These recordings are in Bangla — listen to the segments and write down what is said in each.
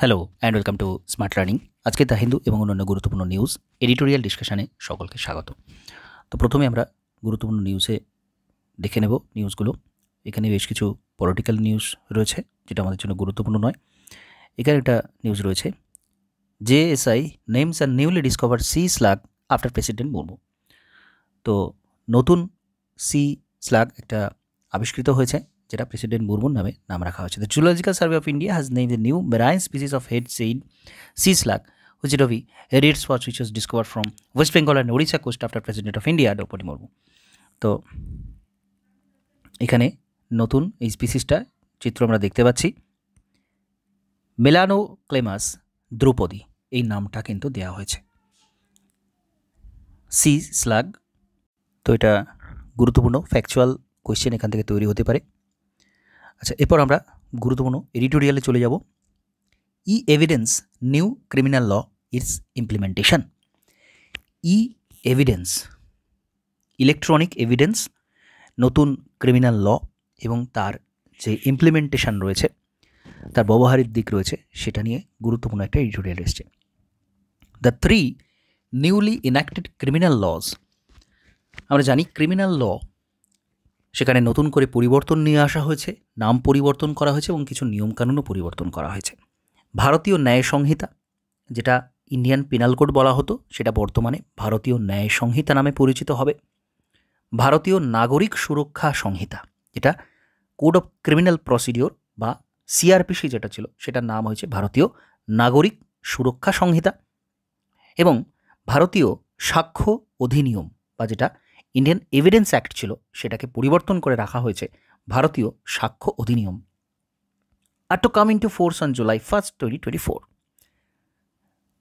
Hello and welcome to smart learning আজকে দ্য হিন্দু এবং অন্যান্য গুরুত্বপূর্ণ নিউজ এডিটোরিয়াল ডিসকাশনে সকলকে স্বাগত। তো প্রথমে আমরা গুরুত্বপূর্ণ নিউজে দেখে নেব নিউজগুলো এখানে বেশ কিছু পলিটিক্যাল নিউজ রয়েছে, যেটা আমাদের জন্য গুরুত্বপূর্ণ নয়। এখানে একটা নিউজ রয়েছে। জেএসআই names and newly discover sea slug after president Murmu তো নতুন সি স্লাগ একটা আবিষ্কৃত হয়েছে। যেটা প্রেসিডেন্ট মুর্মুর নামে নাম রাখা হয়েছে। The zoological survey of India has name the new marine species of head said sea slug which it be rare spots which was discovered from West Bengal and Odisha coast after President of India Droupadi Murmu তো, এখানে নতুন এই স্পিসিসটা চিত্র আমরা দেখতে পাচ্ছি। মেলানো ক্লেমাস দ্রৌপদী এই নামটা কিন্তু দেওয়া হয়েছে। সি স্লাগ তো এটা গুরুত্বপূর্ণ ফ্যাকচুয়াল কোয়েশ্চেন এখান থেকে তৈরি হতে পারে। আচ্ছা এরপর আমরা গুরুত্বপূর্ণ এডিটোরিয়ালে চলে যাব। E evidence new criminal law its implementation e evidence electronic evidence নতুন ক্রিমিনাল ল এবং তার যে ইমপ্লিমেন্টেশন রয়েছে, তার ব্যবহারের দিক রয়েছে, সেটা নিয়ে গুরুত্বপূর্ণ একটা এডিটোরিয়াল এসছে। The three newly enacted criminal laws আমরা জানি ক্রিমিনাল ল সেখানে নতুন করে পরিবর্তন নিয়ে আসা হয়েছে, নাম পরিবর্তন করা হয়েছে এবং কিছু নিয়মকানুনও পরিবর্তন করা হয়েছে। ভারতীয় ন্যায় সংহিতা, যেটা ইন্ডিয়ান পিনাল কোড বলা হতো, সেটা বর্তমানে ভারতীয় ন্যায় সংহিতা নামে পরিচিত হবে। ভারতীয় নাগরিক সুরক্ষা সংহিতা, যেটা কোড অফ ক্রিমিনাল প্রসিডিওর বা সিআরপিসি যেটা ছিল, সেটার নাম হয়েছে ভারতীয় নাগরিক সুরক্ষা সংহিতা। এবং ভারতীয় সাক্ষ্য অধিনিয়ম, বা যেটা ইন্ডিয়ান এভিডেন্স অ্যাক্ট ছিল, সেটাকে পরিবর্তন করে রাখা হয়েছে ভারতীয় সাক্ষ্য অধিনিয়ম। আর to come to force on July first twenty twenty four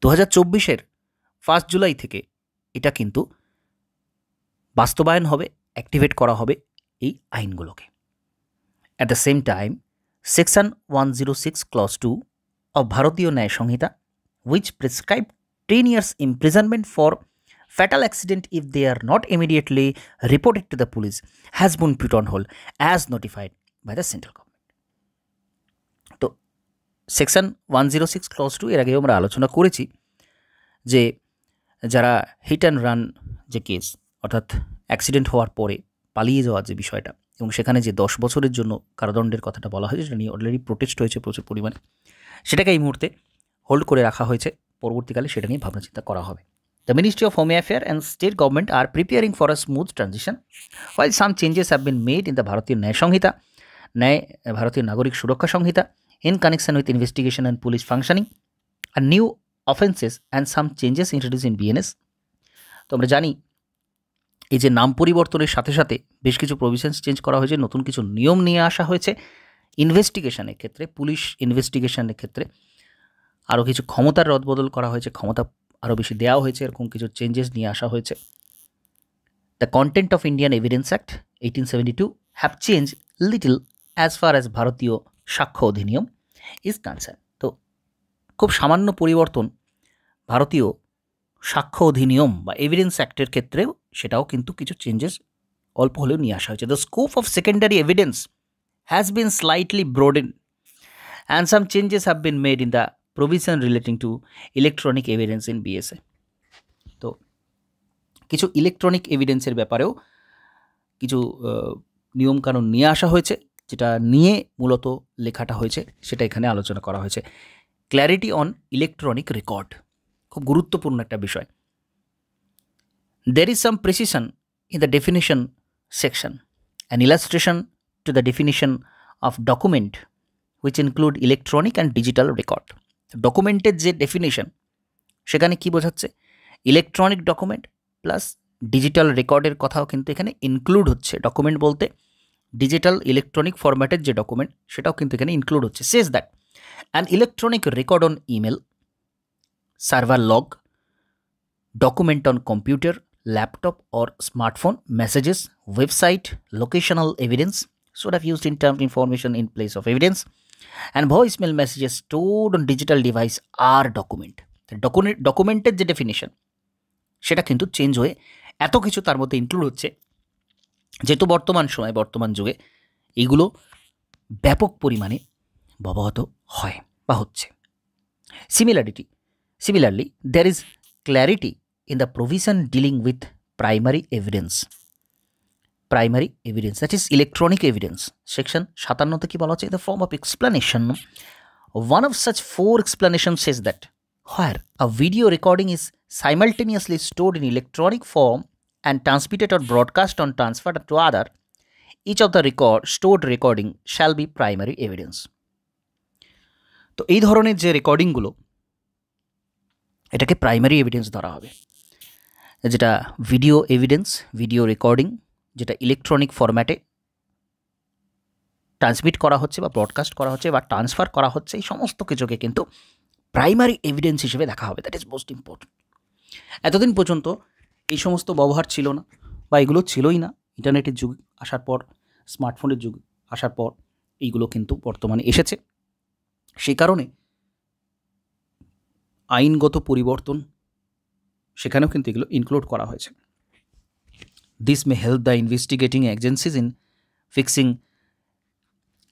দু হাজার চব্বিশের ফার্স্ট জুলাই থেকে এটা কিন্তু বাস্তবায়ন হবে অ্যাক্টিভেট করা হবে এই আইনগুলোকে। At the same time section one zero six clause two of Bharatiya Nyaya Sanhita which prescribe ten years imprisonment for fatal accident, if they are not immediately reported to the police, has been put on hold as notified by the central government. তো section one zero six clause two এর আগেও আমরা আলোচনা করেছি যে যারা হিট অ্যান্ড রান যে কেস অর্থাৎ অ্যাক্সিডেন্ট হওয়ার পরে পালিয়ে যাওয়ার যে বিষয়টা, এবং সেখানে যে দশ বছরের জন্য কারাদণ্ডের কথাটা বলা হয়েছে, সেটা নিয়ে অলরেডি প্রোটেস্ট হয়েছে প্রচুর পরিমাণে, সেটাকে এই মুহূর্তে হোল্ড করে রাখা হয়েছে, পরবর্তীকালে সেটা নিয়ে ভাবনা চিন্তা করা হবে। The Ministry of Home Affairs and State Government are preparing for a smooth transition. While some changes have been made in the Bharatiya Nyaya Samhita, Nyaya, Bharatiya Nagorik Suraksha Samhita, in connection with investigation and police functioning, and new offences and some changes introduced in BNS. তো আমরা জানি এই যে নাম পরিবর্তনের সাথে সাথে বেশ কিছু প্রভিশনস চেঞ্জ করা হয়েছে নতুন কিছু নিয়ম নিয়ে আসা হয়েছে ইনভেস্টিগেশনের ক্ষেত্রে পুলিশ ইনভেস্টিগেশনের ক্ষেত্রে আরও কিছু ক্ষমতার রদবদল করা হয়েছে ক্ষমতা আরও বেশি দেওয়া হয়েছে, এরকম কিছু চেঞ্জেস নিয়ে আসা হয়েছে। The content of Indian evidence act eighteen seventy two have change little as far as Bharatiya Sakshya Adhiniyam is concern তো খুব সামান্য পরিবর্তন ভারতীয় সাক্ষ্য অধিনিয়ম বা এভিডেন্স অ্যাক্টের ক্ষেত্রেও সেটাও কিন্তু কিছু চেঞ্জেস অল্প হলেও নিয়ে আসা হয়েছে। The scope of secondary evidence has been slightly broaden and some changes have been made in the provision relating to electronic evidence in BSA তো কিছু ইলেকট্রনিক এভিডেন্সের ব্যাপারেও কিছু নিয়মকানুন নিয়ে আসা হয়েছে, যেটা নিয়ে মূলত লেখাটা হয়েছে, সেটা এখানে আলোচনা করা হয়েছে। ক্ল্যারিটি অন ইলেকট্রনিক রেকর্ড খুব গুরুত্বপূর্ণ একটা বিষয়। There is some precision in the definition section an illustration to the definition of document which include electronic and digital record ডকুমেন্টের যে ডেফিনেশন সেখানে কি বোঝাচ্ছে? ইলেকট্রনিক ডকুমেন্ট প্লাস ডিজিটাল রেকর্ডের কথাও কিন্তু এখানে ইনক্লুড হচ্ছে। ডকুমেন্ট বলতে ডিজিটাল ইলেকট্রনিক ফরম্যাটের যে ডকুমেন্ট সেটাও কিন্তু এখানে ইনক্লুড হচ্ছে। Says that an electronic record on email server log document on computer laptop or smartphone messages website locational evidence should have used in terms information in place of evidence. And voicemail messages stored on digital device are document ডকুমেন্টের যে ডেফিনেশন সেটা কিন্তু চেঞ্জ হয়ে এত কিছু তার মধ্যে ইনক্লুড হচ্ছে যেহেতু বর্তমান সময় বর্তমান যুগে এইগুলো ব্যাপক পরিমাণে ব্যবহৃত হয় বা হচ্ছে Similarity, similarly, there is clarity in the provision dealing with primary evidence. Primary evidence that is electronic evidence section সাতান্নতে কি বলা হচ্ছে in form of explanation one of such four explanation says that where a video recording is simultaneously stored in electronic form and transmitted or broadcast on transfer to other each of the record stored recording shall be primary evidence তো এই ধরনের যে রেকর্ডিংগুলো এটাকে প্রাইমারি এভিডেন্স ধরা হবে। যেটা ভিডিও এভিডেন্স ভিডিও রেকর্ডিং যেটা ইলেকট্রনিক ফরম্যাটে ট্রান্সমিট করা হচ্ছে বা ব্রডকাস্ট করা হচ্ছে বা ট্রান্সফার করা হচ্ছে, এই সমস্ত কিছুকে কিন্তু প্রাইমারি এভিডেন্স হিসেবে দেখা হবে। দ্যাট ইজ মোস্ট ইম্পর্টেন্ট এতদিন পর্যন্ত এই সমস্ত ব্যবহার ছিল না বা এগুলো ছিলই না। ইন্টারনেটের যুগ আসার পর স্মার্টফোনের যুগ আসার পর এইগুলো কিন্তু বর্তমানে এসেছে। সেই কারণে আইনগত পরিবর্তন সেখানেও কিন্তু এগুলো ইনক্লুড করা হয়েছে। This may help the investigating agencies in fixing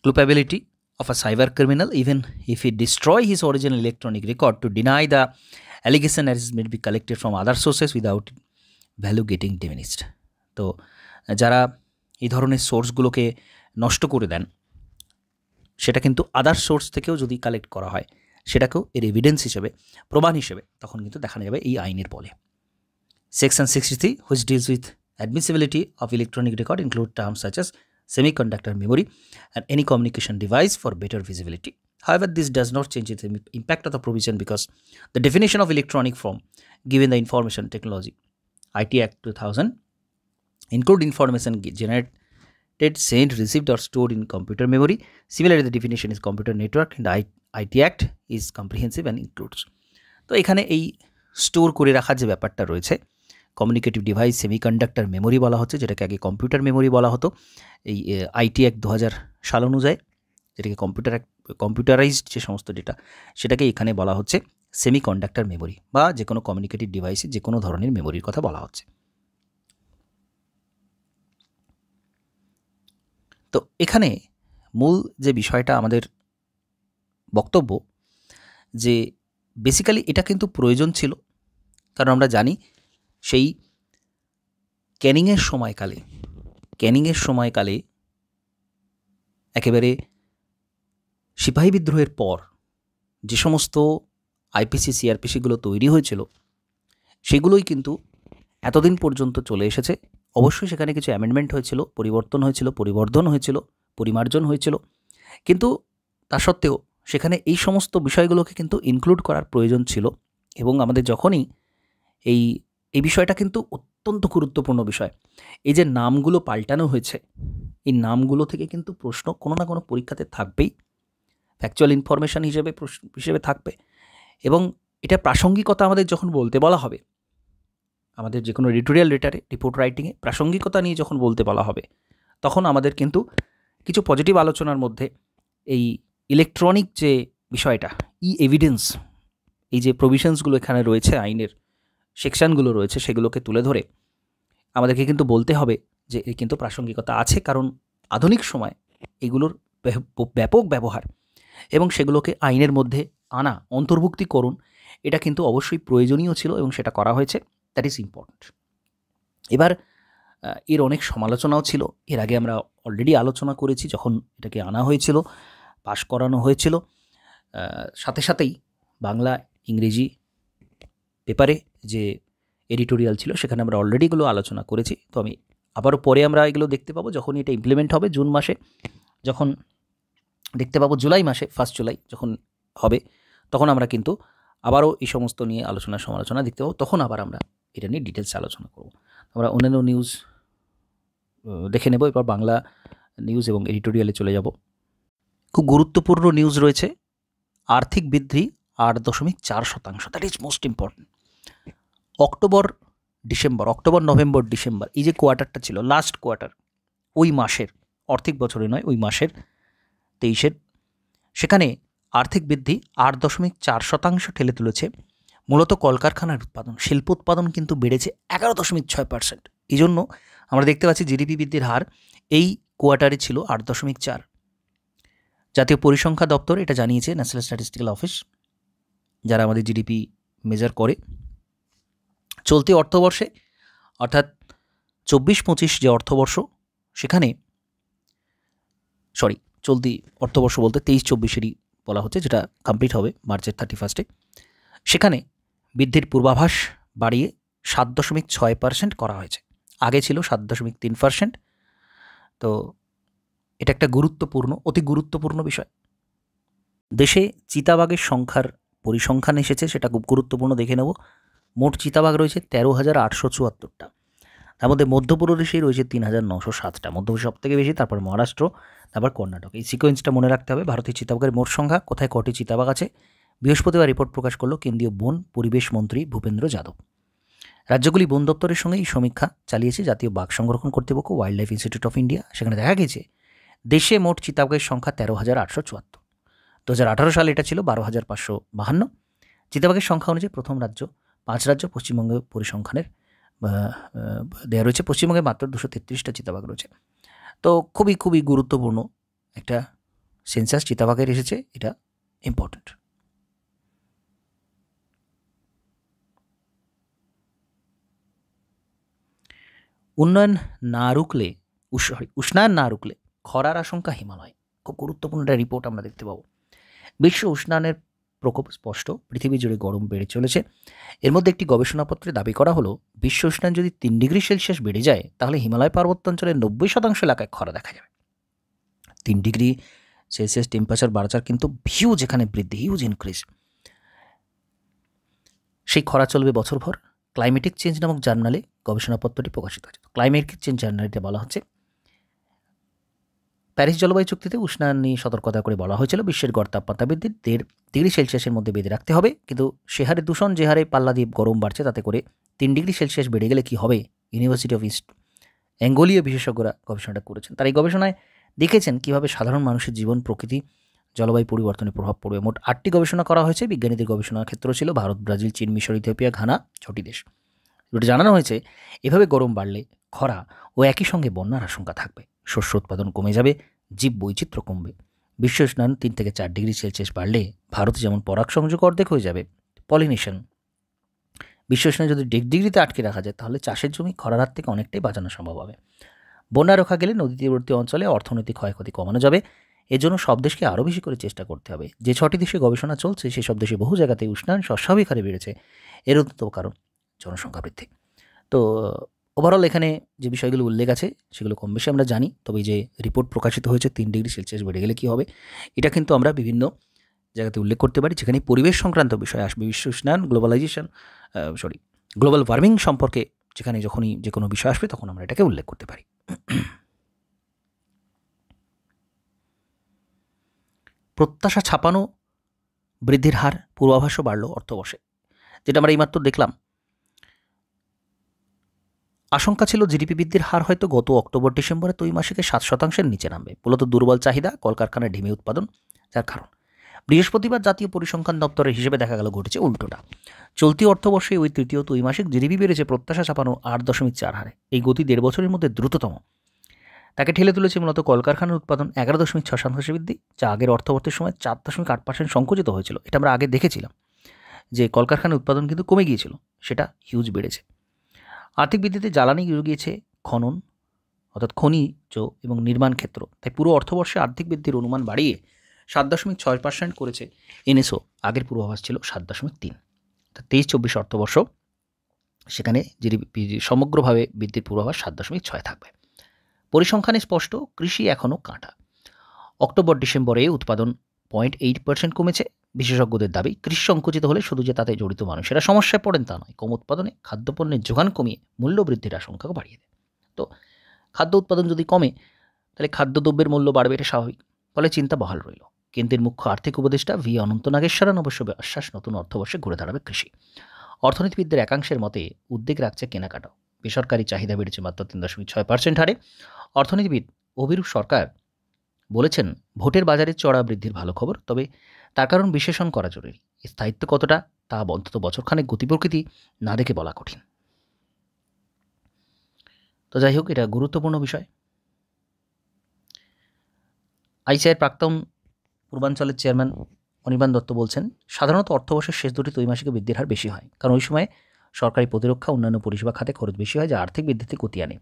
culpability of a cyber criminal even if he destroy his original electronic record to deny the allegation as may be collected from other sources without value getting diminished তো যারা এই ধরনের সোর্সগুলোকে নষ্ট করে দেন সেটা কিন্তু আদার সোর্স থেকেও যদি কালেক্ট করা হয় সেটাকেও এর এভিডেন্স হিসেবে প্রমাণ হিসেবে তখন কিন্তু দেখানো যাবে এই আইনের বলে section sixty three which deals with admissibility of electronic record include terms such as semiconductor memory and any communication device for better visibility. However, this does not change the impact of the provision because the definition of electronic form given the Information Technology IT Act 2000 include information generated, sent, received or stored in computer memory. Similarly, the definition is computer network and the IT Act is comprehensive and includes. তো এখানে এই স্টোর করে রাখার যে ব্যাপারটা রয়েছে কমিউনিকেটিভ ডিভাইস সেমিকন্ডাক্টর মেমোরি বলা হচ্ছে, যেটাকে আগে কম্পিউটার মেমোরি বলা হতো। এই আইটি এক দু সাল অনুযায়ী যেটাকে কম্পিউটার কম্পিউটারাইজড যে সমস্ত ডেটা সেটাকে এখানে বলা হচ্ছে সেমিকন্ডাক্টর মেমোরি বা যে কোনো কমিউনিকেটিভ ডিভাইসে যে কোনো ধরনের মেমোরির কথা বলা হচ্ছে। তো এখানে মূল যে বিষয়টা আমাদের বক্তব্য যে বেসিক্যালি এটা কিন্তু প্রয়োজন ছিল, কারণ আমরা জানি সেই ক্যানিংয়ের সময়কালে ক্যানিংয়ের সময়কালে একেবারে সিপাহী বিদ্রোহের পর যে সমস্ত আইপিসি সিআরপিসিগুলো তৈরি হয়েছিল, সেগুলোই কিন্তু এতদিন পর্যন্ত চলে এসেছে। অবশ্যই সেখানে কিছু অ্যামেন্ডমেন্ট হয়েছিল, পরিবর্তন হয়েছিল, পরিবর্ধন হয়েছিল, পরিমার্জন হয়েছিল। কিন্তু তা সত্ত্বেও সেখানে এই সমস্ত বিষয়গুলোকে কিন্তু ইনক্লুড করার প্রয়োজন ছিল এবং আমাদের যখনই এই এই বিষয়টা কিন্তু অত্যন্ত গুরুত্বপূর্ণ বিষয়। এই যে নামগুলো পাল্টানো হয়েছে, এই নামগুলো থেকে কিন্তু প্রশ্ন কোনো না কোনো পরীক্ষাতে থাকবেই। ফ্যাকচুয়াল ইনফরমেশান হিসেবে হিসেবে থাকবে। এবং এটা প্রাসঙ্গিকতা আমাদের যখন বলতে বলা হবে, আমাদের যে কোনো এডিটোরিয়াল লেটারে রিপোর্ট রাইটিংয়ে প্রাসঙ্গিকতা নিয়ে যখন বলতে বলা হবে, তখন আমাদের কিন্তু কিছু পজিটিভ আলোচনার মধ্যে এই ইলেকট্রনিক যে বিষয়টা ই এভিডেন্স এই যে প্রভিশনসগুলো এখানে রয়েছে আইনের সেকশানগুলো রয়েছে সেগুলোকে তুলে ধরে আমাদেরকে কিন্তু বলতে হবে যে এর কিন্তু প্রাসঙ্গিকতা আছে, কারণ আধুনিক সময় এগুলোর ব্যাপক ব্যবহার এবং সেগুলোকে আইনের মধ্যে আনা, অন্তর্ভুক্তি করুন, এটা কিন্তু অবশ্যই প্রয়োজনীয় ছিল এবং সেটা করা হয়েছে। দ্যাট ইজ ইম্পর্ট্যান্ট এবার এর অনেক সমালোচনাও ছিল। এর আগে আমরা অলরেডি আলোচনা করেছি যখন এটাকে আনা হয়েছিল, পাশ করানো হয়েছিল। সাথে সাথেই বাংলা, ইংরেজি পেপারে যে এডিটোরিয়াল ছিল, সেখানে আমরা অলরেডি এগুলো আলোচনা করেছি। তো আমি আবারও পরে আমরা এগুলো দেখতে পাবো, যখন এটা ইমপ্লিমেন্ট হবে জুন মাসে। যখন দেখতে পাবো জুলাই মাসে ফার্স্ট জুলাই যখন হবে, তখন আমরা কিন্তু আবারও এই সমস্ত নিয়ে আলোচনা, সমালোচনা দেখতে পাবো। তখন আবার আমরা এটা নিয়ে ডিটেলস আলোচনা করব। আমরা অন্যান্য নিউজ দেখে নেব এবার বাংলা নিউজ এবং এডিটোরিয়ালে চলে যাব। খুব গুরুত্বপূর্ণ নিউজ রয়েছে, আর্থিক বৃদ্ধি আট দশমিক চার শতাংশ that is most important October, December, October, November, December, এই যে কোয়ার্টারটা ছিল লাস্ট কোয়ার্টার, ওই মাসের আর্থিক বছরে নয়, ওই মাসের তেইশের, সেখানে আর্থিক বৃদ্ধি আট দশমিক চার শতাংশ ঠেলে তুলেছে। মূলত কলকারখানার উৎপাদন, শিল্প উৎপাদন কিন্তু বেড়েছে এগারো দশমিক ছয় পার্সেন্ট। এই জন্য আমরা দেখতে পাচ্ছি জিডিপি বৃদ্ধির হার এই কোয়ার্টারে ছিল আট দশমিক চার। জাতীয় পরিসংখ্যা দপ্তর এটা জানিয়েছে ন্যাশনাল স্ট্যাটিস্টিক্যাল অফিস যারা আমাদের জিডিপি মেজার করে। চলতি অর্থবর্ষে, অর্থাৎ চব্বিশ পঁচিশ যে অর্থবর্ষ, সেখানে, সরি, চলতি অর্থবর্ষ বলতে তেইশ চব্বিশেরই বলা হচ্ছে, যেটা কমপ্লিট হবে মার্চের থার্টি ফার্স্টে সেখানে বৃদ্ধির পূর্বাভাস বাড়িয়ে সাত দশমিক ছয় পার্সেন্ট করা হয়েছে। আগে ছিল সাত দশমিক তিন পার্সেন্ট তো এটা একটা গুরুত্বপূর্ণ, অতি গুরুত্বপূর্ণ বিষয়। দেশে চিতাবাঘের সংখ্যার পরিসংখ্যান এসেছে, সেটা খুব গুরুত্বপূর্ণ, দেখে নেব। মোট চিতাবাঘ রয়েছে তেরো হাজার আটশো চুয়াত্তরটা। তার মধ্যে মধ্যপ্রদেশেই রয়েছে তিন হাজার নশো সাতটা। মধ্যপ্রদেশ সব থেকে বেশি, তারপর মহারাষ্ট্র, তারপর কর্ণাটক। এই সিকোয়েন্সটা মনে রাখতে হবে, ভারতীয় চিতাবাঘের মোট সংখ্যা, কোথায় কটি চিতাবাঘ আছে? বৃহস্পতিবার রিপোর্ট প্রকাশ করল কেন্দ্রীয় বন পরিবেশ মন্ত্রী ভূপেন্দ্র যাদব। রাজ্যগুলি বন দপ্তরের সঙ্গে এই সমীক্ষা চালিয়েছে জাতীয় বাঘ সংরক্ষণ কর্তৃপক্ষ wild life institute of India সেখানে দেখা গেছে, দেশে মোট চিতাবাঘের সংখ্যা তেরো হাজার আটশো চুয়াত্তর। দু হাজার আঠারো সালে এটা ছিল বারো হাজার পাঁচশো বাহান্ন। চিতাবাঘের সংখ্যা অনুযায়ী প্রথম রাজ্য পাঁচ রাজ্য পশ্চিমবঙ্গ পরিসংখ্যানের দেওয়া রয়েছে। পশ্চিমবঙ্গে মাত্র দুশো তেত্রিশটা চিতাবাঘ রয়েছে। তো খুবই খুবই গুরুত্বপূর্ণ একটা সেন্সাস চিতাবাঘের এসেছে। এটা ইম্পর্ট্যান্ট উন্নয়ন না রুকলে উষ্ণায়ন না রুকলে খরার আশঙ্কা হিমালয়। খুব গুরুত্বপূর্ণ একটা রিপোর্ট আমরা দেখতে পাবো। বিশ্ব উষ্ণায়নের প্রকোপ স্পষ্ট, পৃথিবী জুড়ে গরম বেড়ে চলেছে। এর মধ্যে একটি গবেষণাপত্রে দাবি করা হলো, বিশ্ব উষ্ণায়ন যদি তিন ডিগ্রি সেলসিয়াস বেড়ে যায়, তাহলে হিমালয় পার্বত্যাঞ্চলের নব্বই শতাংশ এলাকায় খরা দেখা যাবে। তিন ডিগ্রি সেলসিয়াস টেম্পারেচার বাড়াচার কিন্তু হিউজ এখানে বৃদ্ধি হিউজ ইনক্রিজ সেই খরা চলবে বছরভর ক্লাইমেটিক চেঞ্জ নামক জার্নালে গবেষণাপত্রটি প্রকাশিত হয়েছে। ক্লাইমেটিক চেঞ্জ জার্নালিতে বলা হচ্ছে। প্যারিস জলবায়ু চুক্তিতে উষ্ণায়ন নিয়ে সতর্কতা করে বলা হয়েছিল। বিশ্বের গড় তাপমাত্রা বৃদ্ধি দেড় ডিগ্রি সেলসিয়াসের মধ্যে বেঁধে রাখতে হবে। কিন্তু সে হারে দূষণ, যে হারে পাল্লা দিয়ে গরম বাড়ছে, তাতে করে তিন ডিগ্রি সেলসিয়াস বেড়ে গেলে কী হবে? ইউনিভার্সিটি অফ ইস্ট অ্যাঙ্গোলীয় বিশেষজ্ঞরা গবেষণাটা করেছেন। তার এই গবেষণায় দেখেছেন কীভাবে সাধারণ মানুষের জীবন, প্রকৃতি, জলবায়ু পরিবর্তনে প্রভাব পড়বে। মোট আটটি গবেষণা করা হয়েছে। বিজ্ঞানীদের গবেষণার ক্ষেত্র ছিল ভারত, ব্রাজিল, চীন, মিশর, ইথিওপিয়া, ঘানা, ছটি দেশ। জানানো হয়েছে, এভাবে গরম বাড়লে খরা ও একই সঙ্গে বন্যার আশঙ্কা থাকবে। শস্য উৎপাদন কমে যাবে, জীব বৈচিত্র্য কমবে। বিশ্ব উষ্ণায়ন তিন থেকে চার ডিগ্রি সেলসিয়াস বাড়লে ভারতে যেমন পরাগ সংযোগ অর্ধেক হয়ে যাবে। পলিনেশন। বিশ্ব উষ্ণায়ন যদি দেড় ডিগ্রিতে আটকে রাখা যায়, তাহলে চাষের জমি খরার হাত থেকে অনেকটাই বাঁচানো সম্ভব হবে। বন্যা রক্ষা গেলে নদী তীরবর্তী অঞ্চলে অর্থনৈতিক ক্ষয়ক্ষতি কমানো যাবে। এজন্য সব দেশকে আরও বেশি করে চেষ্টা করতে হবে। যে ছটি দেশে গবেষণা চলছে, সেসব দেশে বহু জায়গাতে উষ্ণায়ন স্বাভাবিক হারে বেড়েছে। এর অন্যতম কারণ জনসংখ্যা বৃদ্ধি। তো ওভারঅল এখানে যে বিষয়গুলো উল্লেখ আছে, সেগুলো কম বেশি আমরা জানি। তবে যে রিপোর্ট প্রকাশিত হয়েছে, তিন ডিগ্রি সেলসিয়াস বেড়ে গেলে কী হবে? এটা কিন্তু আমরা বিভিন্ন জায়গাতে উল্লেখ করতে পারি। যেখানে পরিবেশ সংক্রান্ত বিষয় আসবে, বিশ্ব উষ্ণায়ন গ্লোবালাইজেশন সরি গ্লোবাল ওয়ার্মিং সম্পর্কে যেখানে যখনই যে কোনো বিষয় আসবে, তখন আমরা এটাকে উল্লেখ করতে পারি। প্রত্যাশা ছাপানো বৃদ্ধির হার পূর্বাভাসও বাড়ল অর্থবর্ষে। যেটা আমরা এইমাত্র দেখলাম। আশঙ্কা ছিল জিডিপি বৃদ্ধির হার হয়তো গত অক্টোবর, ডিসেম্বরে দুই মাসিকে সাত শতাংশের নিচে নামবে। মূলত দুর্বল চাহিদা কলকারখানার ঢিমে উৎপাদন, যার কারণ। বৃহস্পতিবার জাতীয় পরিসংখ্যান দপ্তরের হিসেবে দেখা গেল ঘটেছে উল্টোটা। চলতি অর্থবর্ষে ওই তৃতীয় দুই মাসিক জিডিপি বেড়েছে প্রত্যাশা চাপানো আট দশমিক চার হারে। এই গতি দেড় বছরের মধ্যে দ্রুততম। তাকে ঠেলে তুলেছে মূলত কলকারখানার উৎপাদন এগারো দশমিক ছ শতাংশ বৃদ্ধি, যা আগের অর্থবর্ষের সময় চার দশমিক আট পার্সেন্ট সংকুচিত হয়েছিল। এটা আমরা আগে দেখেছিলাম যে কলকারখানার উৎপাদন কিন্তু কমে গিয়েছিল। সেটা হিউজ বেড়েছে। আর্থিক বৃদ্ধিতে জ্বালানি গিয়েছে খনন, অর্থাৎ খনিজ এবং নির্মাণ ক্ষেত্র। তাই পুরো অর্থবর্ষে আর্থিক বৃদ্ধির অনুমান বাড়িয়ে সাত দশমিক ছয় পার্সেন্ট করেছে এনএসও। আগের পূর্বাভাস ছিল সাত দশমিক তিন। অর্থাৎ তেইশ চব্বিশ অর্থবর্ষ, সেখানে জিডিপি সমগ্রভাবে বৃদ্ধির পূর্বাভাস সাত দশমিক ছয় থাকবে। পরিসংখ্যানে স্পষ্ট, কৃষি এখনও কাঁটা। অক্টোবর ডিসেম্বরে উৎপাদন পয়েন্ট এইট পার্সেন্ট কমেছে। বিশেষজ্ঞদের দাবি, কৃষি সংকুচিত হলে শুধু যে তাতে জড়িত মানুষেরা সমস্যায় পড়েন তা নয়। কম উৎপাদনে খাদ্যপণ্যের যোগান কমিয়ে মূল্য বৃদ্ধির আশঙ্কাকে বাড়িয়ে দেয়। তো খাদ্য উৎপাদন যদি কমে, তাহলে খাদ্যদ্রব্যের মূল্য বাড়বে, এটা স্বাভাবিক। ফলে চিন্তা বহাল রইল। কেন্দ্রের মুখ্য আর্থিক উপদেষ্টা ভি অনন্ত নাগেশ্বরন অবশ্য আশ্বাস নতুন অর্থবর্ষে ঘুরে দাঁড়াবে কৃষি। অর্থনীতিবিদদের একাংশের মতে, উদ্বেগ রাখছে কেনাকাটাও। বেসরকারি চাহিদা বেড়েছে মাত্র তিন দশমিক ছয় পার্সেন্ট হারে। অর্থনীতিবিদ অভিরূপ সরকার বলেছেন, ভোটের বাজারে চড়া বৃদ্ধির ভালো খবর, তবে তার কারণ বিশ্লেষণ করা জরুরি। স্থায়িত্ব কতটা, তা অন্তত বছরখানেক গতি প্রকৃতি না দেখে বলা কঠিন। তো যাই হোক, এটা গুরুত্বপূর্ণ বিষয়। আইসিআইয়ের প্রাক্তন পূর্বাঞ্চলের চেয়ারম্যান অনির্বাণ দত্ত বলছেন, সাধারণত অর্থবর্ষের শেষ দুটি ত্রৈমাসিক বৃদ্ধির হার বেশি হয়। কারণ ওই সময় সরকারি প্রতিরক্ষা, অন্যান্য পরিষেবা খাতে খরচ বেশি হয়, যা আর্থিক বৃদ্ধিতে গতি আনে।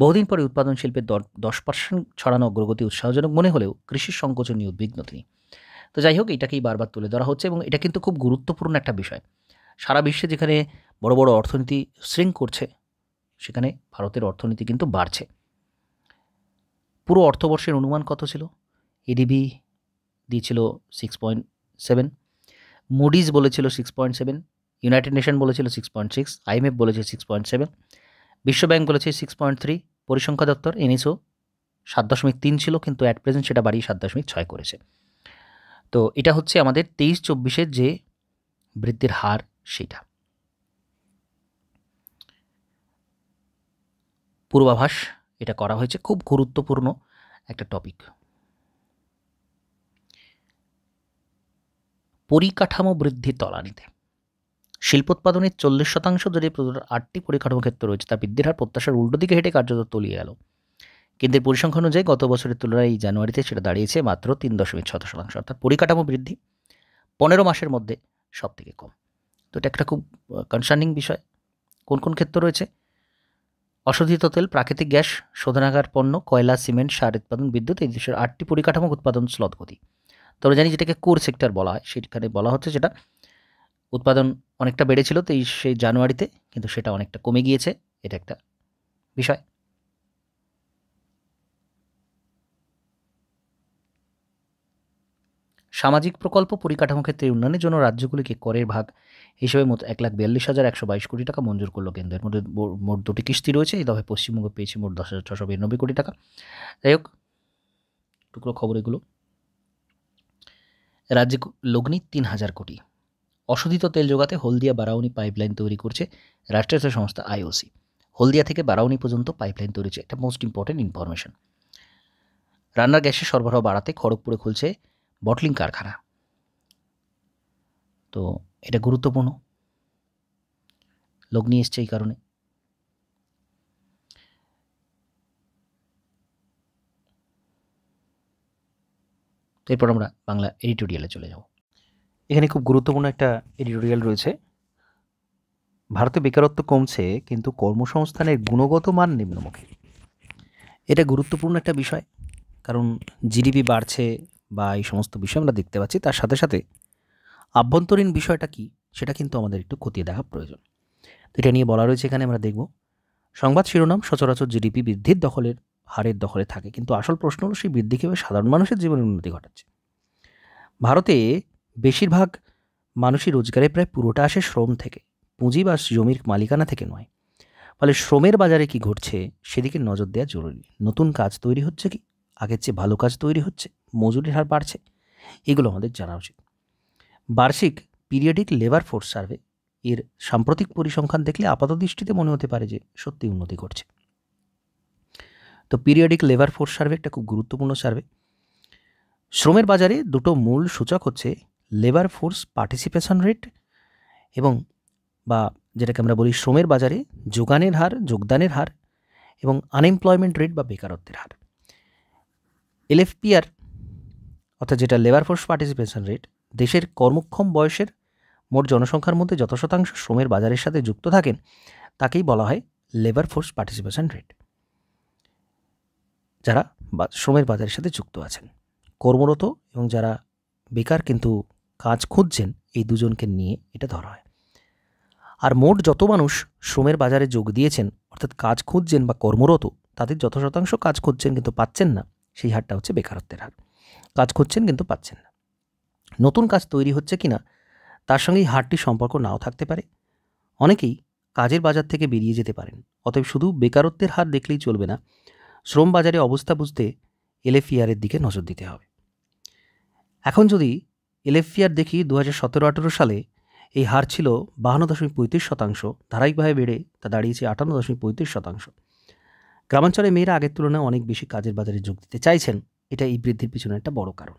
বহুদিন পরে উৎপাদন শিল্পের দশ পার্সেন্ট ছড়ানো অগ্রগতি উৎসাহজনক মনে হলেও কৃষির সংকোচন নিয়ে উদ্বিগ্ন তিনি। তো যাই হোক এটাকেই বারবার তুলে ধরা হচ্ছে এবং এটা কিন্তু খুব গুরুত্বপূর্ণ একটা বিষয়। সারা বিশ্বে যেখানে বড় বড় অর্থনীতি শ্রিঙ্ক করছে, সেখানে ভারতের অর্থনীতি কিন্তু বাড়ছে। পুরো অর্থবর্ষের অনুমান কত ছিল? এডিবি দিয়েছিল সিক্স পয়েন্ট সেভেন মুডিজ বলেছিল six point seven United Nation বলেছিল সিক্স পয়েন্ট সিক্স আইএমএফ বলেছে সিক্স পয়েন্ট সেভেন বিশ্বব্যাংক বলেছে সিক্স পয়েন্ট থ্রি পরিসংখ্যা দপ্তর এনএসও সাত দশমিক তিন ছিল, কিন্তু অ্যাট প্রেজেন্ট সেটা বাড়িয়ে সাত দশমিক ছয় করেছে। তো এটা হচ্ছে আমাদের তেইশ চব্বিশের যে বৃদ্ধির হার সেটা। পূর্বাভাস এটা করা হয়েছে, খুব গুরুত্বপূর্ণ একটা টপিক পরিকাঠামো বৃদ্ধির তলানিতে। শিল্পোৎপাদনের চল্লিশ শতাংশ যদি আটটি পরিকাঠামো ক্ষেত্র রয়েছে তা বৃদ্ধির হার প্রত্যাশার উল্টো দিকে হেঁটে কার্যত তলিয়ে গেল। কেন্দ্রের পরিসংখ্যান অনুযায়ী গত বছরের তুলনায় এই জানুয়ারিতে সেটা দাঁড়িয়েছে মাত্র তিন দশমিক ছত শতাংশ, অর্থাৎ পরিকাঠামো বৃদ্ধি পনেরো মাসের মধ্যে সব থেকে কম। তো এটা একটা খুব কনসার্নিং বিষয়। কোন কোন ক্ষেত্র রয়েছে? অশোধিত তেল, প্রাকৃতিক গ্যাস, শোধনাগার পণ্য, কয়লা, সিমেন্ট, সার উৎপাদন, বিদ্যুৎ, এই দেশের আটটি পরিকাঠামো উৎপাদন স্লদগতি তবে জানি যেটাকে কোর সেক্টর বলা হয়, সেখানে বলা হচ্ছে যেটা উৎপাদন অনেকটা বেড়েছিল তো এই সেই জানুয়ারিতে, কিন্তু সেটা অনেকটা কমে গিয়েছে, এটা একটা বিষয়। সামাজিক প্রকল্প পরিকাঠামো ক্ষেত্রে উন্নয়নের জন্য রাজ্যগুলিকে করের ভাগ হিসেবে মোট এক লাখ বিয়াল্লিশ হাজার একশো বাইশ কোটি টাকা মঞ্জুর করল কেন্দ্রের মধ্যে। মোট দুটি কিস্তি রয়েছে। এই দফায় পশ্চিমবঙ্গ পেয়েছে মোট দশ হাজার ছশো বিরানব্বই কোটি টাকা। যাই হোক, টুকরো খবর এগুলো। রাজ্যে লগ্নি তিন হাজার কোটি। অশোধিত তেল যোগাতে হলদিয়া বারাউনি পাইপলাইন তৈরি করছে রাষ্ট্রায়ত্ত সংস্থা আইওসি। হলদিয়া থেকে বারাউনি পর্যন্ত পাইপলাইন তৈরি হচ্ছে। একটা মোস্ট ইম্পর্টেন্ট ইনফরমেশন রান্নার গ্যাসের সরবরাহ বাড়াতে খড়গপুরে খুলছে বটলিং কারখানা। তো এটা গুরুত্বপূর্ণ। লোক নিয়ে এসছে এই কারণে। এরপর আমরা বাংলা এডিটোরিয়ালে চলে যাব। এখানে খুব গুরুত্বপূর্ণ একটা এডিটোরিয়াল রয়েছে। ভারতে বেকারত্ব কমছে, কিন্তু কর্মসংস্থানের গুণগত মান নিম্নমুখী। এটা গুরুত্বপূর্ণ একটা বিষয়, কারণ জিডিপি বাড়ছে বা এই সমস্ত বিষয় আমরা দেখতে পাচ্ছি। তার সাথে সাথে আভ্যন্তরীণ বিষয়টা কি, সেটা কিন্তু আমাদের একটু খতিয়ে দেখা প্রয়োজন। তো এটা নিয়ে বলা রয়েছে এখানে আমরা দেখব, সংবাদ শিরোনাম সচরাচর জিডিপি বৃদ্ধির দখলের, হারের দখলে থাকে, কিন্তু আসল প্রশ্ন হলো সেই বৃদ্ধি কীভাবে সাধারণ মানুষের জীবনের উন্নতি ঘটাচ্ছে। ভারতে বেশিরভাগ মানুষই রোজগারে প্রায় পুরোটা আসে শ্রম থেকে, পুঁজি বা জমির মালিকানা থেকে নয়। ফলে শ্রমের বাজারে কি ঘটছে, সেদিকে নজর দেওয়া জরুরি। নতুন কাজ তৈরি হচ্ছে কি, আগের চেয়ে ভালো কাজ তৈরি হচ্ছে? মজুরির হার বাড়ছে, এগুলো আমাদের জানা উচিত। বার্ষিক পিরিয়ডিক লেবার ফোর্স সার্ভে এর সাম্প্রতিক পরিসংখ্যান দেখলে আপাত দৃষ্টিতে মনে হতে পারে যে সত্যি উন্নতি ঘটছে। তো পিরিয়ডিক লেবার ফোর্স সার্ভে একটা খুব গুরুত্বপূর্ণ সার্ভে শ্রমের বাজারে দুটো মূল সূচক হচ্ছে লেবার ফোর্স পার্টিসিপেশন রেট এবং বা যেটাকে আমরা বলি শ্রমের বাজারে যোগানের হার, যোগদানের হার এবং আনএমপ্লয়মেন্ট রেট বা বেকারত্বের হার। এলএফপিআর অর্থাৎ যেটা লেবার ফোর্স পার্টিসিপেশন রেট দেশের কর্মক্ষম বয়সের মোট জনসংখ্যার মধ্যে যত শতাংশ শ্রমের বাজারের সাথে যুক্ত থাকেন, তাকেই বলা হয় লেবার ফোর্স পার্টিসিপেশন রেট যারা শ্রমের বাজারের সাথে যুক্ত আছেন, কর্মরত এবং যারা বেকার কিন্তু কাজ খুঁজছেন, এই দুজনকে নিয়ে এটা ধরা হয়। আর মোট যত মানুষ শ্রমের বাজারে যোগ দিয়েছেন, অর্থাৎ কাজ খুঁজছেন বা কর্মরত, তাদের যত শতাংশ কাজ খুঁজছেন কিন্তু পাচ্ছেন না, সেই হারটা হচ্ছে বেকারত্বের হার। কাজ খুঁজছেন কিন্তু পাচ্ছেন না। নতুন কাজ তৈরি হচ্ছে কি না তার সঙ্গে এই হারটির সম্পর্ক নাও থাকতে পারে। অনেকেই কাজের বাজার থেকে বেরিয়ে যেতে পারেন, অতএব শুধু বেকারত্বের হার দেখলেই চলবে না, শ্রম বাজারে অবস্থা বুঝতে এলএফিআরের দিকে নজর দিতে হবে। এখন যদি এলএফিআর দেখি দু হাজার সতেরো আঠেরো সালে এই হার ছিল বাহান্ন দশমিক পঁয়ত্রিশ শতাংশ, ধারাবাহিকভাবে বেড়ে তা দাঁড়িয়েছে আটান্ন দশমিক পঁয়ত্রিশ শতাংশ। গ্রামাঞ্চলে মেয়েরা আগের তুলনায় অনেক বেশি কাজের বাজারে যোগ দিতে চাইছেন। এটা এই বৃদ্ধির পিছনে একটা বড় কারণ।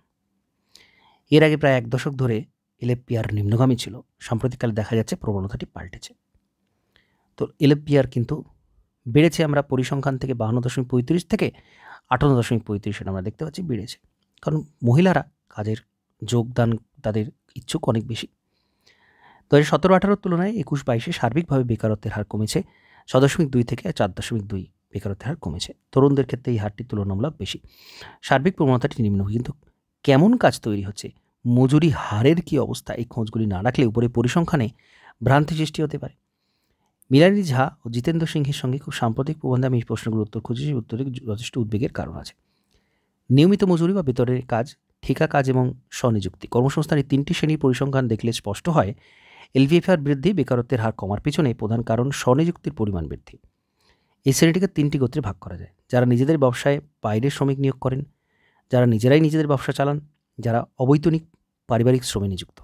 এর আগে প্রায় এক দশক ধরে এলএফপিআর নিম্নগামী ছিল, সাম্প্রতিককালে দেখা যাচ্ছে প্রবণতাটি পাল্টেছে। তো এলএফপিআর কিন্তু বেড়েছে, আমরা পরিসংখ্যান থেকে বাহান্ন দশমিক পঁয়ত্রিশ থেকে আটান্ন দশমিক পঁয়ত্রিশ আমরা দেখতে পাচ্ছি, বেড়েছে। কারণ মহিলারা কাজের যোগদান তাদের ইচ্ছুক অনেক বেশি। দু হাজার সতেরো আঠারোর তুলনায় একুশ বাইশে সার্বিকভাবে বেকারত্বের হার কমেছে, ছ দশমিক দুই থেকে চার দশমিক দুই। বেকারত্বের হার কমেছে। তরুণদের ক্ষেত্রে এই হারটি তুলনামূলক বেশি। সার্বিক প্রবণতাটি নিম্ন। কিন্তু কেমন কাজ তৈরি হচ্ছে? মজুরি হারের কি অবস্থা? এই খোঁজগুলি না রাখলে উপরে পরিসংখ্যানে ভ্রান্তি সৃষ্টি হতে পারে। মিলানি ঝা ও জিতেন্দ্র সিংহের সঙ্গে খুব সাম্প্রতিক প্রবন্ধে আমি এই প্রশ্নগুলোর উত্তর খুঁজেছি। উত্তরে যথেষ্ট উদ্বেগের কারণ আছে। নিয়মিত মজুরি বা বেতনের কাজ, ঠিকা কাজ এবং স্বনিযুক্তি। কর্মসংস্থানের তিনটি শ্রেণির পরিসংখ্যান দেখলে স্পষ্ট হয়, এলভিএফআর বৃদ্ধি, বেকারত্বের হার কমার পিছনে প্রধান কারণ স্বনিযুক্তির পরিমাণ বৃদ্ধি। এই শ্রেণীটিকে তিনটি গোত্রে ভাগ করা যায়। যারা নিজেদের ব্যবসায় বাইরের শ্রমিক নিয়োগ করেন, যারা নিজেরাই নিজেদের ব্যবসা চালান, যারা অবৈতনিক পারিবারিক শ্রমে নিযুক্ত।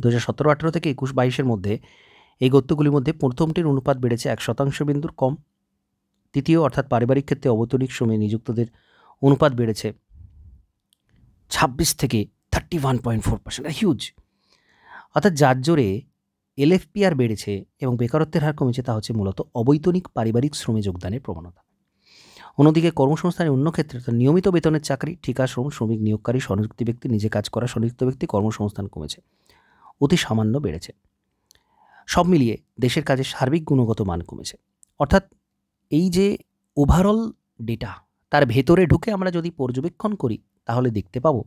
দু হাজার সতেরো আঠেরো থেকে একুশ বাইশের মধ্যে এই গোত্রগুলির মধ্যে প্রথমটির অনুপাত বেড়েছে এক শতাংশ বিন্দুর কম। তৃতীয়, অর্থাৎ পারিবারিক ক্ষেত্রে অবৈতনিক শ্রমে নিযুক্তদের অনুপাত বেড়েছে ছাব্বিশ থেকে thirty one point four percent huge অর্থাৎ যার জোরে এলএফপিআর বেড়েছে এবং বেকারত্বের হার কমেছে, তা হচ্ছে মূলত অবৈতনিক পারিবারিক শ্রমে যোগদানের প্রবণতা। অন্যদিকে কর্মসংস্থানের অন্য ক্ষেত্রে নিয়মিত বেতনের চাকরি, ঠিকা, শ্রম, শ্রমিক, নিয়োগকারী সংযুক্তি ব্যক্তি, নিজে কাজ করা সংযুক্ত ব্যক্তি, কর্মসংস্থান কমেছে। অতি সামান্য বেড়েছে। সব মিলিয়ে দেশের কাজে সার্বিক গুণগত মান কমেছে। অর্থাৎ এই যে ওভারঅল ডেটা তার ভেতরে ঢুকে আমরা যদি পর্যবেক্ষণ করি, তাহলে দেখতে পাবো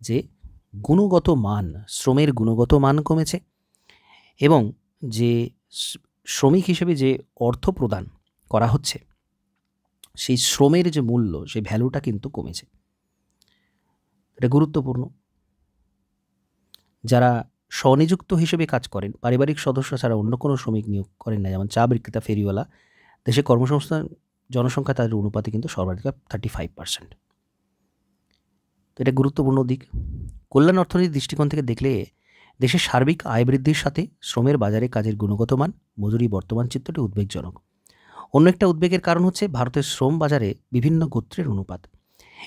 যে গুণগত মান, শ্রমের গুণগত মান কমেছে এবং যে শ্রমিক হিসেবে যে অর্থ প্রদান করা হচ্ছে, সেই শ্রমের যে মূল্য, সেই ভ্যালুটা কিন্তু কমেছে। এটা গুরুত্বপূর্ণ। যারা স্বনিযুক্ত হিসেবে কাজ করেন, পারিবারিক সদস্য ছাড়া অন্য কোনো শ্রমিক নিয়োগ করেন না, যেমন চা বিক্রেতা, ফেরিওয়ালা, দেশে কর্মসংস্থান, জনসংখ্যা তাদের অনুপাতে কিন্তু সর্বাধিক থার্টি ফাইভ পার্সেন্ট এটা গুরুত্বপূর্ণ দিক। কল্যাণ অর্থনীতির দৃষ্টিকোণ থেকে দেখলে দেশের সার্বিক আয় বৃদ্ধির সাথে শ্রমের বাজারে কাজের গুণগত মান, মজুরি বর্তমান চিত্রটি উদ্বেগজনক। অন্য একটা উদ্বেগের কারণ হচ্ছে ভারতের শ্রম বাজারে বিভিন্ন গোত্রের অনুপাত।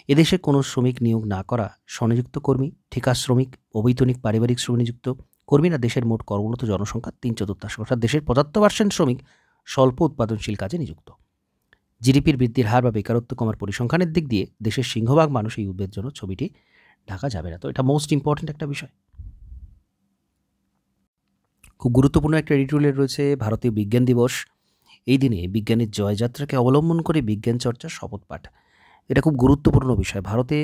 এদেশে কোনো শ্রমিক নিয়োগ না করা স্বনিযুক্ত কর্মী, ঠিকা শ্রমিক, অবৈতনিক পারিবারিক শ্রম নিযুক্ত কর্মীরা দেশের মোট কর্মরত জনসংখ্যা তিন চতুর্থাংশ অর্থাৎ দেশের পঁচাত্তর পার্সেন্ট শ্রমিক স্বল্প উৎপাদনশীল কাজে নিযুক্ত। জিডিপির বৃদ্ধির হার বা বেকারত্ব কমার পরিসংখ্যানের দিক দিয়ে দেশের সিংহভাগ মানুষ এই উদ্বেগজনক ছবিটি ঢাকা যাবে না। তো এটা মোস্ট ইম্পর্ট্যান্ট একটা বিষয়। খুব গুরুত্বপূর্ণ একটা এডিটোরিয়াল রয়েছে, ভারতীয় বিজ্ঞান দিবস। এই দিনে বিজ্ঞানের জয়যাত্রাকে অবলম্বন করে বিজ্ঞান চর্চার শপথ পাঠ। এটা খুব গুরুত্বপূর্ণ বিষয়। ভারতে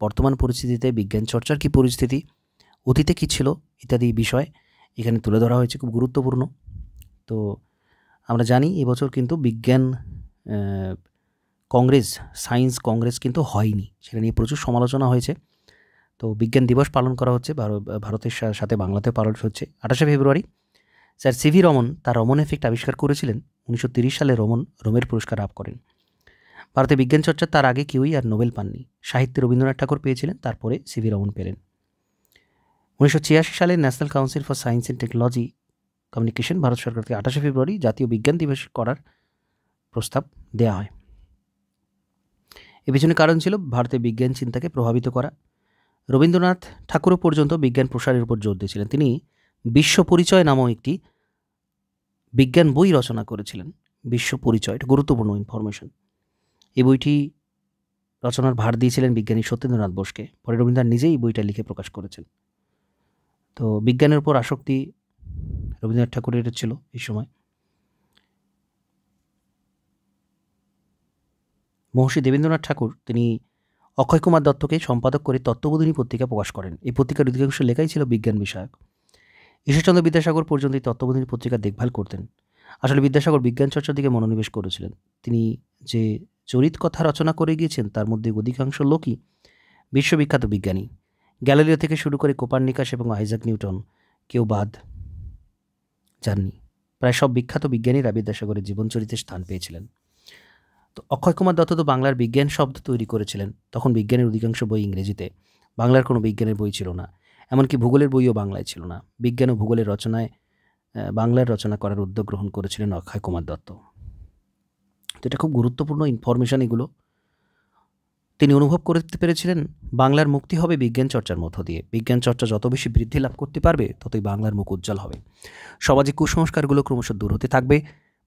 বর্তমান পরিস্থিতিতে বিজ্ঞান চর্চার কী পরিস্থিতি, অতীতে কী ছিল ইত্যাদি বিষয় এখানে তুলে ধরা হয়েছে, খুব গুরুত্বপূর্ণ। তো আমরা জানি এবছর কিন্তু বিজ্ঞান কংগ্রেস, সায়েন্স কংগ্রেস কিন্তু হয়নি। সেটা নিয়ে প্রচুর সমালোচনা হয়েছে। তো বিজ্ঞান দিবস পালন করা হচ্ছে ভারতের সাথে বাংলাতে পালন হচ্ছে। আঠাশে ফেব্রুয়ারি, স্যার সিভি রমন তার রমন এফেক্ট আবিষ্কার করেছিলেন, উনিশশো সালে রমন রোমের পুরস্কার লাভ করেন। ভারতে বিজ্ঞান চর্চা তার আগে কেউই আর নোবেল পাননি। সাহিত্যে রবীন্দ্রনাথ ঠাকুর পেয়েছিলেন, তারপরে সিভি রমন পেলেন। উনিশশো ছিয়াশি সালে national council for science and technology communication, Bharat সরকারকে আঠাশে ফেব্রুয়ারি জাতীয় বিজ্ঞান দিবস করার প্রস্তাব দেওয়া হয়। এ পিছনে কারণ ছিল ভারতের বিজ্ঞান চিন্তাকে প্রভাবিত করা রবীন্দ্রনাথ ঠাকুরও পর্যন্ত বিজ্ঞান প্রসারের উপর জোর দিয়েছিলেন। তিনি বিশ্ব পরিচয় নামক একটি বিজ্ঞান বই রচনা করেছিলেন। বিশ্ব পরিচয়, এটা গুরুত্বপূর্ণ ইনফরমেশন এই বইটি রচনার ভার দিয়েছিলেন বিজ্ঞানী সত্যেন্দ্রনাথ বোসকে। পরে রবীন্দ্রনাথ নিজেই এই বইটা লিখে প্রকাশ করেছেন। তো বিজ্ঞানের উপর আসক্তি রবীন্দ্রনাথ ঠাকুরের ছিল এই সময়। মহর্ষি দেবেন্দ্রনাথ ঠাকুর, তিনি অক্ষয় কুমার দত্তকে সম্পাদক করে তত্ত্ববোধিনী পত্রিকা প্রকাশ করেন। এই পত্রিকার অধিকাংশ লেখাই ছিল বিজ্ঞান বিষয়ক। ঈশ্বরচন্দ্র বিদ্যাসাগর পর্যন্ত এই তত্ত্ববোধিনী পত্রিকা দেখভাল করতেন। আসলে বিদ্যাসাগর বিজ্ঞান চর্চার দিকে মনোনিবেশ করেছিলেন। তিনি যে চরিত কথা রচনা করে গিয়েছেন, তার মধ্যে অধিকাংশ লোকই বিশ্ববিখ্যাত বিজ্ঞানী। গ্যালারিও থেকে শুরু করে কোপার্নিকাস এবং আইজাক নিউটন, কেউ বাদ যাননি। প্রায় সব বিখ্যাত বিজ্ঞানীরা বিদ্যাসাগরের জীবনচরিত্রে স্থান পেয়েছিলেন। তো অক্ষয় কুমার দত্ত তো বাংলার বিজ্ঞান শব্দ তৈরি করেছিলেন, তখন বিজ্ঞানের অধিকাংশ বই ইংরেজিতে। বাংলার কোনো বিজ্ঞানের বই ছিল না, এমনকি ভূগোলের বইও বাংলায় ছিল না। বিজ্ঞান ও ভূগোলের রচনায় বাংলার রচনা করার উদ্যোগ গ্রহণ করেছিলেন অক্ষয় কুমার দত্ত। তো এটা খুব গুরুত্বপূর্ণ ইনফরমেশান এগুলো। তিনি অনুভব করতে পেরেছিলেন, বাংলার মুক্তি হবে বিজ্ঞান চর্চার মধ্য দিয়ে। বিজ্ঞান চর্চা যত বেশি বৃদ্ধি লাভ করতে পারবে, ততই বাংলার মুখ উজ্জ্বল হবে। সমাজে কুসংস্কারগুলো ক্রমশ দূর হতে থাকবে।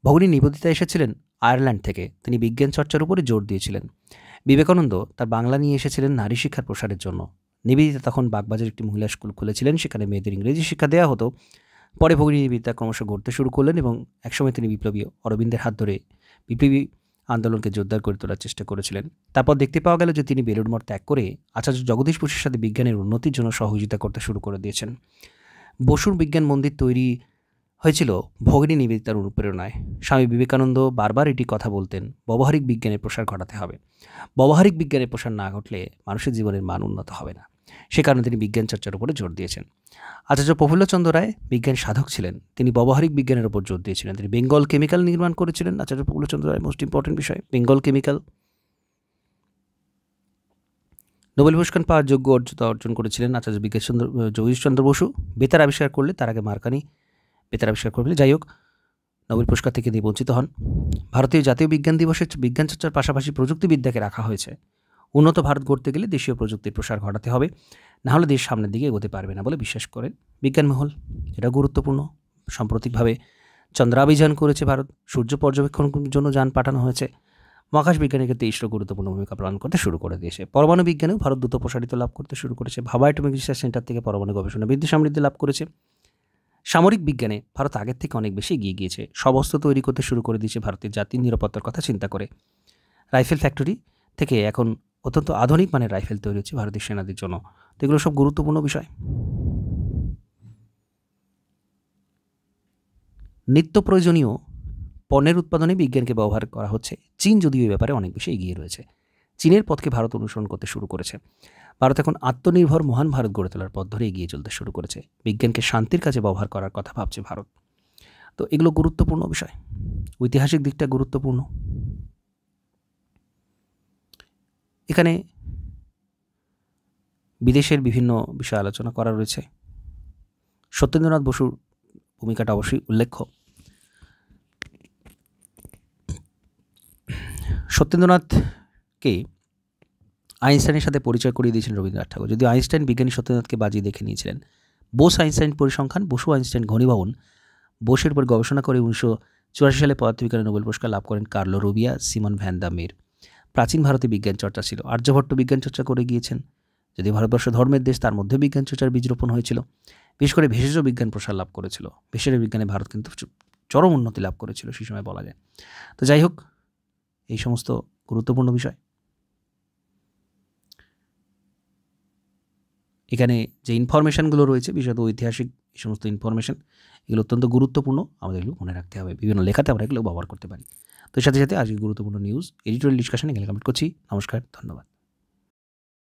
ভগিনী নিবেদিতা এসেছিলেন আয়ারল্যান্ড থেকে তিনি বিজ্ঞান চর্চার উপরে জোর দিয়েছিলেন। বিবেকানন্দ তার বাংলা নিয়ে এসেছিলেন নারী শিক্ষার প্রসারের জন্য। নিবেদিতা তখন বাগবাজার একটি মহিলা স্কুল খুলেছিলেন, সেখানে মেয়েদের ইংরেজি শিক্ষা দেওয়া হতো। পরে ভগিনী নিবেদিতা ক্রমশ গড়তে শুরু করলেন এবং একসময় তিনি বিপ্লবী অরবিন্দের হাত ধরে বিপ্লবী আন্দোলনকে জোরদার করে তোলার চেষ্টা করেছিলেন। তারপর দেখতে পাওয়া গেল যে তিনি বেলুড় মঠ ত্যাগ করে আচার্য জগদীশ বসুর সাথে বিজ্ঞানের উন্নতির জন্য সহযোগিতা করতে শুরু করে দিয়েছেন। বসুর বিজ্ঞান মন্দির তৈরি হয়েছিল ভগিনী নিবেদিতার অনুপ্রেরণায়। স্বামী বিবেকানন্দ বারবার এটি কথা বলতেন, ব্যবহারিক বিজ্ঞানের প্রসার ঘটাতে হবে। ব্যবহারিক বিজ্ঞানের প্রসার না ঘটলে মানুষের জীবনের মান উন্নত হবে না। সে কারণে তিনি বিজ্ঞান চর্চার উপরে জোর দিয়েছেন। আচার্য প্রফুল্লচন্দ্র রায় বিজ্ঞান সাধক ছিলেন। তিনি ব্যবহারিক বিজ্ঞানের উপর জোর দিয়েছিলেন। তিনি বেঙ্গল কেমিক্যাল নির্মাণ করেছিলেন। আচার্য প্রফুল্লচন্দ্র রায় মোস্ট ইম্পর্টেন্ট বিষয়। বেঙ্গল কেমিক্যাল। নোবেল পুরস্কার পাওয়ার যোগ্য অর্জতা অর্জন করেছিলেন আচার্য বিজ্ঞানচন্দ্র জগদীশচন্দ্র বসু। বেতার আবিষ্কার করলে তার আগে মার্কানি বেতার আবিষ্কার করলে যাই হোক, নোবেল পুরস্কার থেকে তিনি বঞ্চিত হন। ভারতীয় জাতীয় বিজ্ঞান দিবসে বিজ্ঞান চর্চার পাশাপাশি প্রযুক্তিবিদ্যাকে রাখা হয়েছে। উন্নত ভারত গড়তে গেলে দেশীয় প্রযুক্তির প্রসার ঘটাতে হবে। নাহলে দেশ সামনের দিকে এগোতে পারবে না বলে বিশ্বাস করেন বিজ্ঞানমহল এটা গুরুত্বপূর্ণ। সাম্প্রতিকভাবে চন্দ্রাভিযান করেছে ভারত। সূর্য পর্যবেক্ষণের জন্য যান পাঠানো হয়েছে। মহাকাশ বিজ্ঞানের ক্ষেত্রে ইসরো গুরুত্বপূর্ণ ভূমিকা পালন করতে শুরু করে দিয়েছে। পরমাণু বিজ্ঞানেও ভারত দ্রুত প্রসারিত লাভ করতে শুরু করেছে। ভাবা অ্যাটমিক রিসার্চ সেন্টার থেকে পরমাণু গবেষণা বৃদ্ধি সমৃদ্ধি লাভ করেছে। সামরিক বিজ্ঞানে ভারত আগের থেকে অনেক বেশি এগিয়ে গিয়েছে। সব অস্ত্র তৈরি করতে শুরু করে দিয়েছে ভারতের জাতির নিরাপত্তার কথা চিন্তা করে। রাইফেল ফ্যাক্টরি থেকে এখন অত্যন্ত আধুনিক মানের রাইফেল তৈরি হচ্ছে ভারতীয় সেনাদের জন্য। তো এগুলো সব গুরুত্বপূর্ণ বিষয়। নিত্য প্রয়োজনীয় পণ্যের উৎপাদনে বিজ্ঞানকে ব্যবহার করা হচ্ছে। চীন যদিও এই ব্যাপারে অনেক বেশি এগিয়ে রয়েছে। চীনের পথকে ভারত অনুসরণ করতে শুরু করেছে। ভারত এখন আত্মনির্ভর, মহান ভারত গড়ে তোলার পথ ধরে এগিয়ে চলতে শুরু করেছে। বিজ্ঞানকে শান্তির কাজে ব্যবহার করার কথা ভাবছে ভারত। তো এগুলো গুরুত্বপূর্ণ বিষয়? ঐতিহাসিক দিকটা গুরুত্বপূর্ণ? এখানে বিদেশের বিভিন্ন বিষয় আলোচনা করা রয়েছে। সত্যেন্দ্রনাথ বসুর ভূমিকাটা অবশ্যই উল্লেখ্য। সত্যেন্দ্রনাথকে আইনস্টাইনের সাথে পরিচয় করিয়ে দিয়েছিলেন রবীন্দ্রনাথ ঠাকুর। যদিও আইনস্টাইন বিজ্ঞানী সত্যেন্দ্রনাথকে বাজিয়ে দেখে নিয়েছিলেন। বোস আইনস্টাইন পরিসংখ্যান, বসু আইনস্টাইন ঘনীভবন বোসের উপর গবেষণা করে উনিশশো চুরাশি সালে পদার্থবিজ্ঞানে নোবেল পুরস্কার লাভ করেন Carlo Rubbia, Simon van der প্রাচীন ভারতে বিজ্ঞান চর্চা ছিল। আর্যভট্ট বিজ্ঞান চর্চা করে গিয়েছেন। যদি ভারতবর্ষ ধর্মের দেশ, তার মধ্যে বিজ্ঞান চর্চার বীজ রোপণ হয়েছিল। বিশেষ করে ভেষজ বিজ্ঞান প্রসার লাভ করেছিল। ভেষজ বিজ্ঞানে ভারত কিন্তু চরম উন্নতি লাভ করেছিল, সেই সময় বলা যায়। তো যাই হোক, এই সমস্ত গুরুত্বপূর্ণ বিষয়। এখানে যে ইনফরমেশানগুলো রয়েছে, বিশেষত ঐতিহাসিক এই সমস্ত ইনফরমেশান এগুলো অত্যন্ত গুরুত্বপূর্ণ। আমাদের এগুলো মনে রাখতে হবে। বিভিন্ন লেখাতে আমরা এগুলো ব্যবহার করতে পারি। তো সাথে সাথে আজকে গুরুত্বপূর্ণ নিউজ এডিটোরিয়াল ডিসকাশন এখানে কমপ্লিট করছি। নমস্কার, ধন্যবাদ।